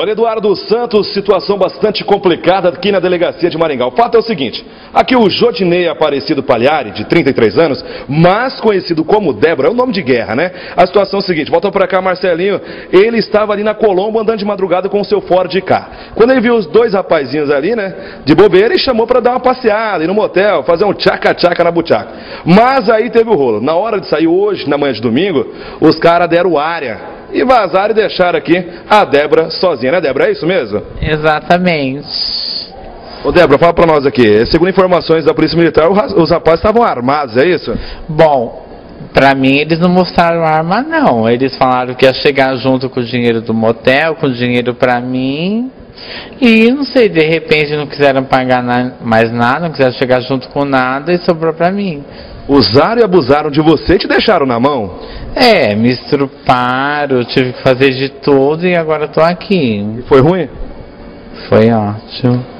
Olha, Eduardo Santos, situação bastante complicada aqui na delegacia de Maringá. O fato é o seguinte, aqui o Jodinei Aparecido Palhari, de 33 anos, mais conhecido como Débora, é o nome de guerra, né? A situação é a seguinte, volta para cá, Marcelinho, ele estava ali na Colombo andando de madrugada com o seu Ford K. Quando ele viu os dois rapazinhos ali, né, de bobeira, ele chamou para dar uma passeada, ir no motel, fazer um tchaca-tchaca na buchaca. Mas aí teve o rolo. Na hora de sair hoje, na manhã de domingo, os caras deram área e vazaram e deixaram aqui a Débora sozinha, né, Débora? É isso mesmo? Exatamente. Ô, Débora, fala pra nós aqui. Segundo informações da Polícia Militar, os rapazes estavam armados, é isso? Bom, pra mim eles não mostraram arma, não. Eles falaram que ia chegar junto com o dinheiro do motel, com o dinheiro pra mim. E não sei, de repente não quiseram pagar na mais nada, não quiseram chegar junto com nada e sobrou pra mim. Usaram e abusaram de você e te deixaram na mão? É, me estruparam, tive que fazer de tudo e agora tô aqui. Foi ruim? Foi ótimo.